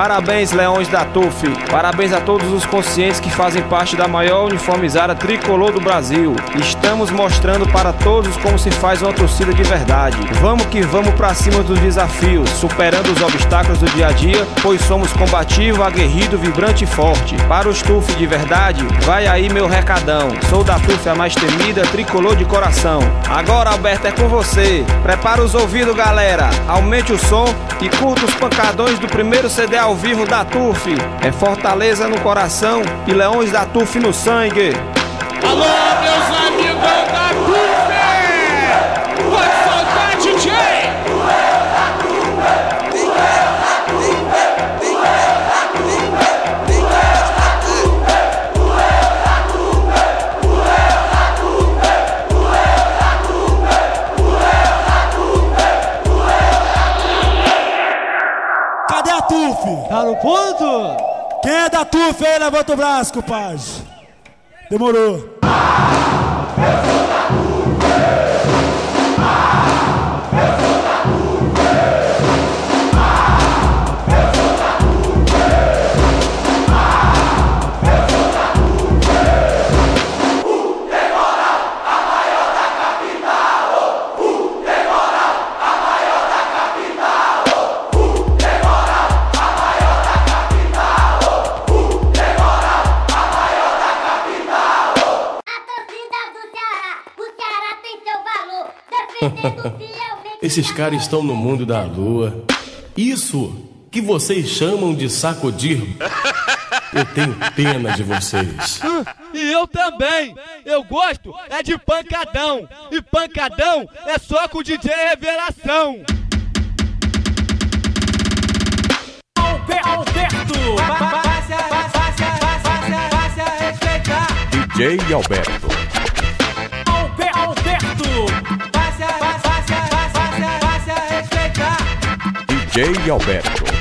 Parabéns, Leões da TUF. Parabéns a todos os conscientes que fazem parte da maior uniformizada tricolor do Brasil. Estamos mostrando para todos como se faz uma torcida de verdade. Vamos que vamos para cima dos desafios, superando os obstáculos do dia a dia, pois somos combativo, aguerrido, vibrante e forte. Para os TUF de verdade, vai aí meu recadão. Sou da TUF a mais temida, tricolor de coração. Agora, Alberto, é com você. Prepara os ouvidos, galera. Aumente o som e curta os pancadões do primeiro CD ao vivo da TUF. É Fortaleza no coração e Leões da TUF no sangue. Alô, meus amigos Ponto? Quem é da TUF aí? Levanta o braço, compadre. Demorou. Esses caras estão no mundo da lua. Isso que vocês chamam de sacudir. Eu tenho pena de vocês. E eu também. Eu gosto é de pancadão. E pancadão é só com o DJ Revelação. DJ Alberto. DJ Alberto.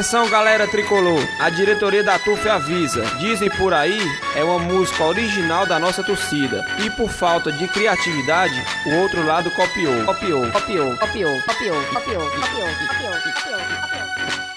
Atenção, galera tricolor. A diretoria da TUF avisa. Dizem por aí, é uma música original da nossa torcida. E por falta de criatividade, o outro lado copiou. Copiou, copiou, copiou, copiou, copiou, copiou, copiou, copiou, copiou.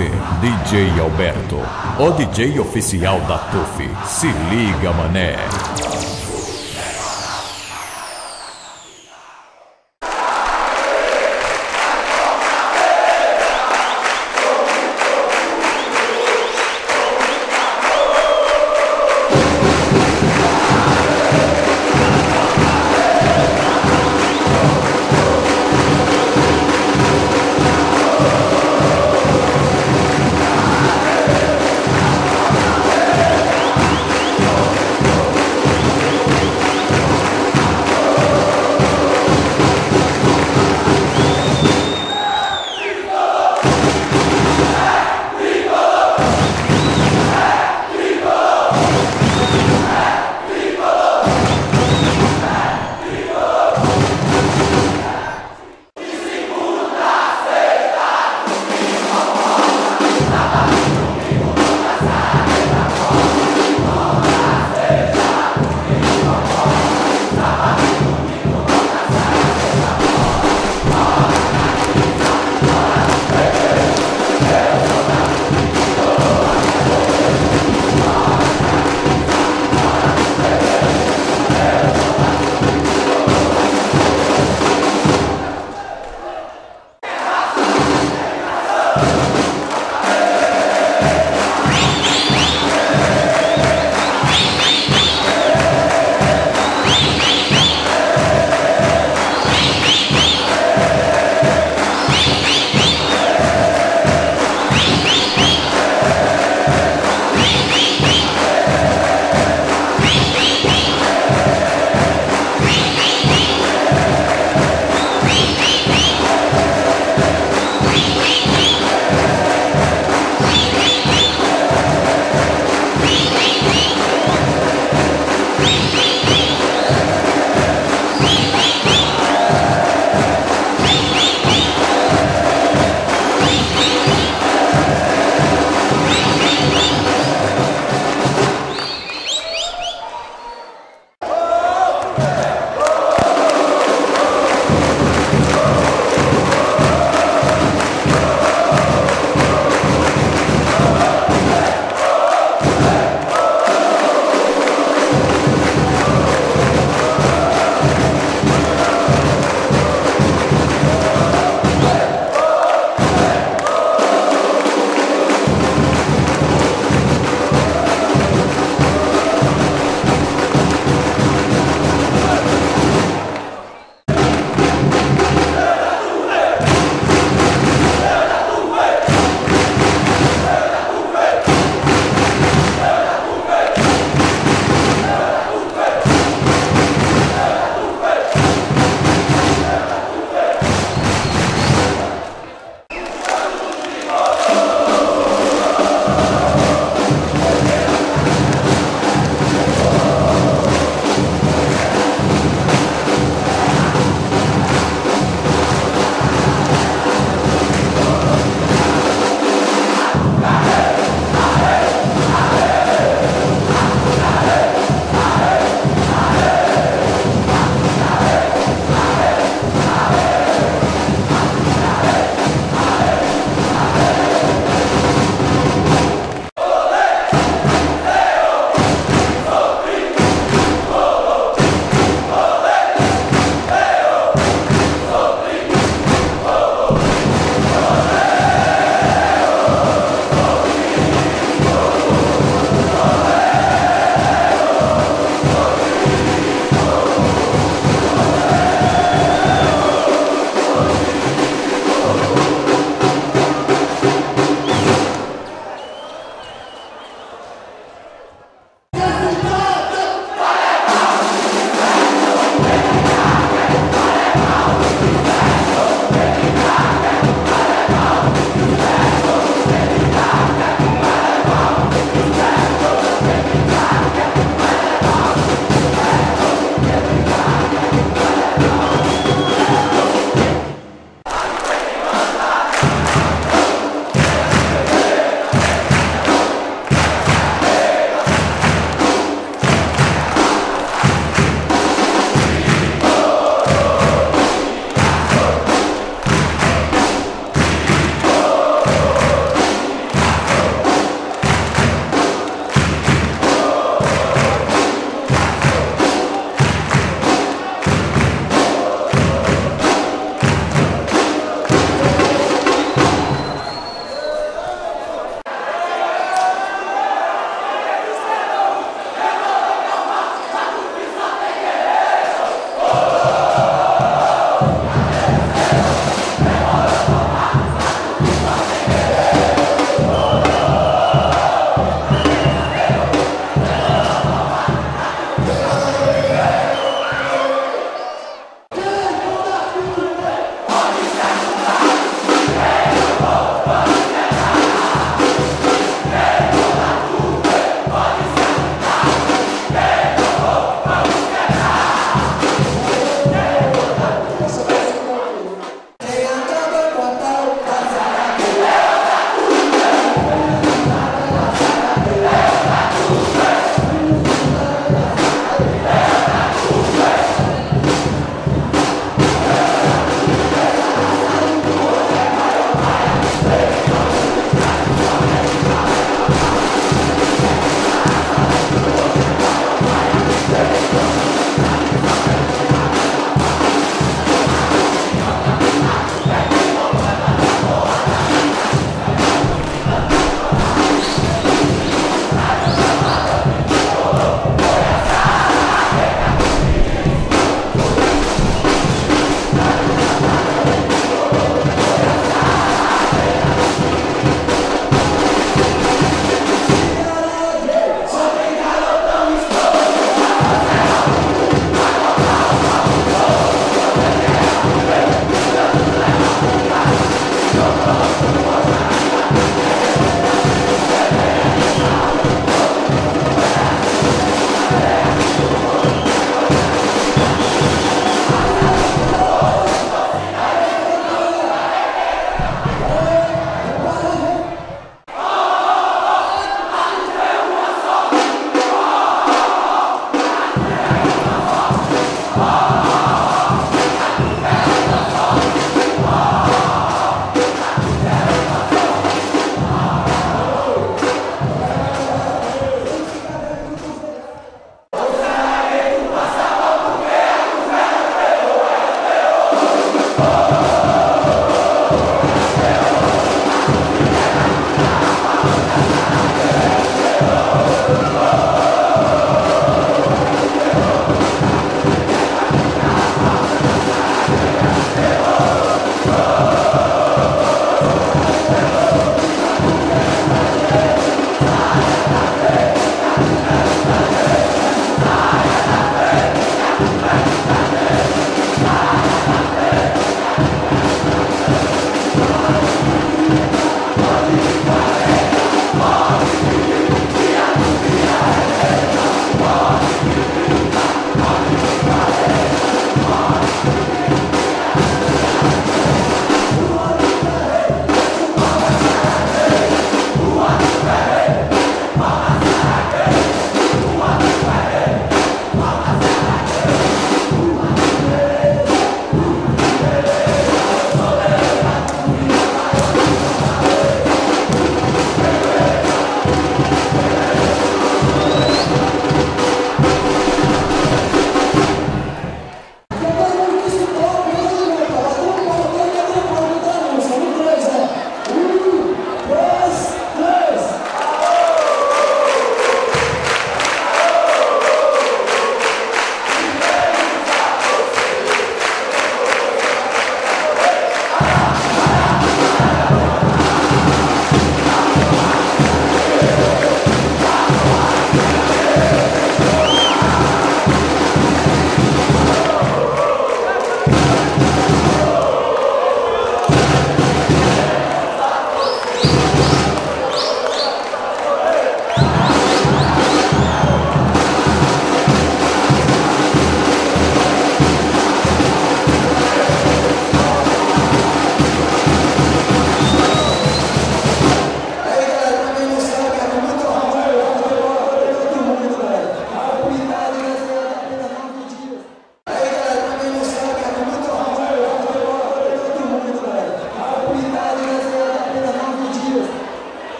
Você, DJ Alberto, o DJ oficial da TUF. Se liga, mané.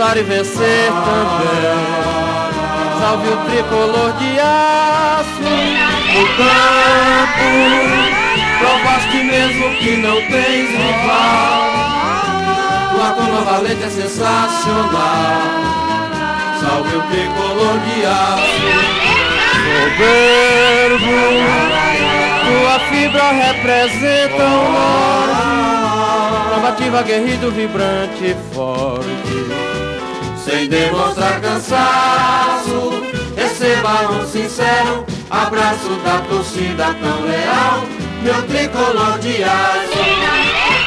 E vencer também. Salve o tricolor de aço no campo. Provaste mesmo que não tens rival. Tua cor valente é sensacional. Salve o tricolor de aço. Soberbo, tua fibra representa o norte. Provativa, guerrido, vibrante e forte sem demonstrar cansaço. Receba um sincero abraço da torcida tão leal, meu tricolor de aço.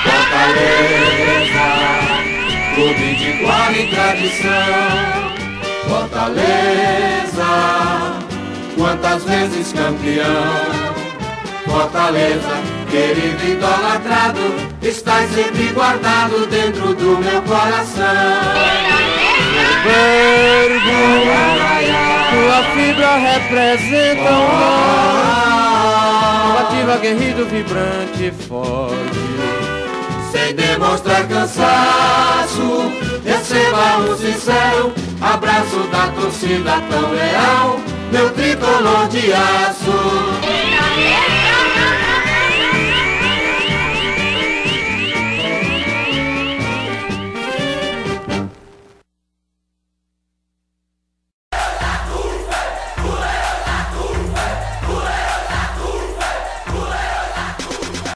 Fortaleza, clube de glória e tradição. Fortaleza, quantas vezes campeão. Fortaleza, querido idolatrado, estás sempre guardado dentro do meu coração verbo. Tua fibra representa um dom. Ativa, guerrido, vibrante, forte. Sem demonstrar cansaço, receba um sincero abraço da torcida tão leal. Meu tricolor de aço.